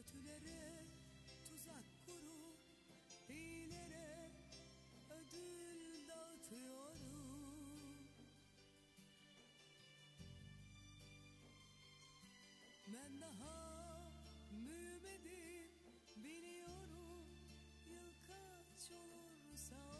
Kötülere tuzak kurup hilere ödül dağıtıyorum. Ben daha büyümedim biliyorum Yıl kaç olursa